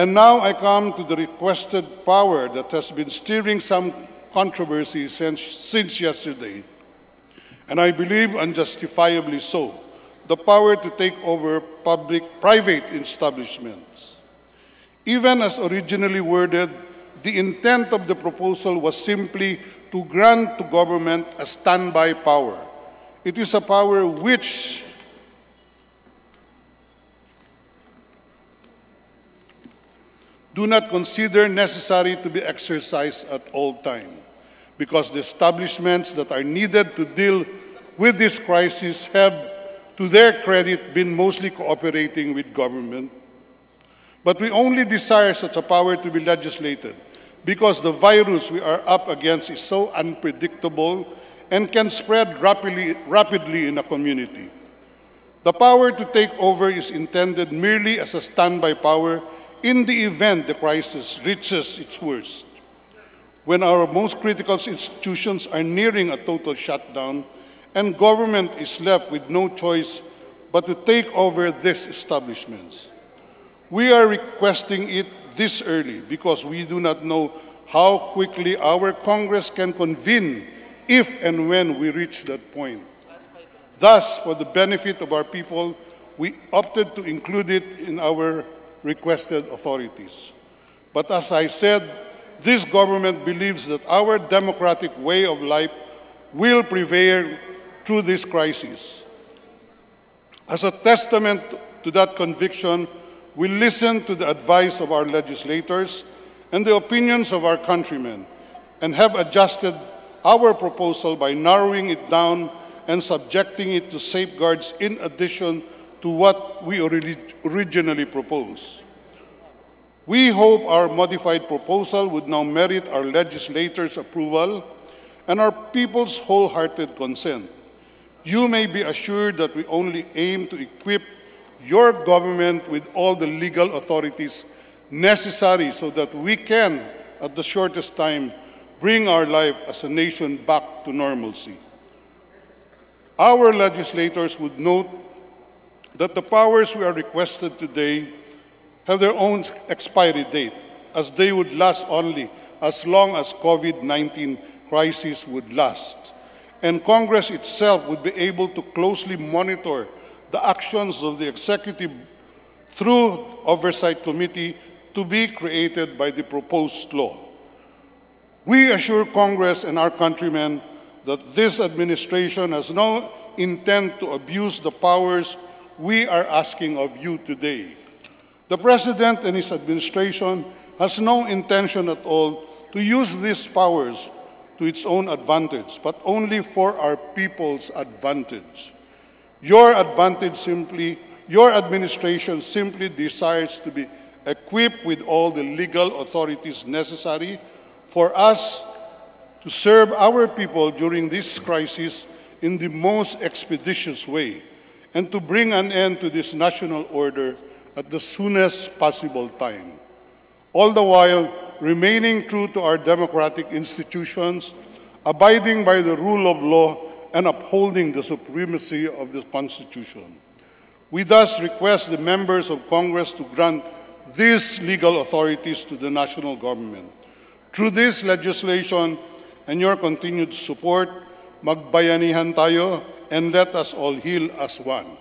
And now I come to the requested power that has been stirring some controversy since, since yesterday, and I believe unjustifiably so, the power to take over public private establishments. Even as originally worded, the intent of the proposal was simply to grant to government a standby power. It is a power which do not consider necessary to be exercised at all time because the establishments that are needed to deal with this crisis have, to their credit, been mostly cooperating with government. But we only desire such a power to be legislated because the virus we are up against is so unpredictable and can spread rapidly, rapidly in a community. The power to take over is intended merely as a standby power in the event the crisis reaches its worst. When our most critical institutions are nearing a total shutdown and government is left with no choice but to take over these establishments. We are requesting it this early because we do not know how quickly our Congress can convene if and when we reach that point. Thus, for the benefit of our people, we opted to include it in our requested authorities. But as I said, this government believes that our democratic way of life will prevail through this crisis. As a testament to that conviction, we listen to the advice of our legislators and the opinions of our countrymen and have adjusted our proposal by narrowing it down and subjecting it to safeguards in addition to what we originally proposed. We hope our modified proposal would now merit our legislators' approval and our people's wholehearted consent. You may be assured that we only aim to equip your government with all the legal authorities necessary so that we can, at the shortest time, bring our life as a nation back to normalcy. Our legislators would note that the powers we are requested today have their own expiry date, as they would last only as long as COVID-19 crisis would last. And Congress itself would be able to closely monitor the actions of the executive through oversight committee to be created by the proposed law. We assure Congress and our countrymen that this administration has no intent to abuse the powers we are asking of you today. The President and his administration has no intention at all to use these powers to its own advantage, but only for our people's advantage. Your advantage simply, your administration simply desires to be equipped with all the legal authorities necessary for us to serve our people during this crisis in the most expeditious way and to bring an end to this national order at the soonest possible time. All the while remaining true to our democratic institutions, abiding by the rule of law, and upholding the supremacy of the Constitution. We thus request the members of Congress to grant these legal authorities to the national government. Through this legislation and your continued support, magbayanihan tayo and let us all heal as one.